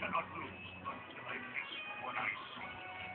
cannot lose until I kiss what I see.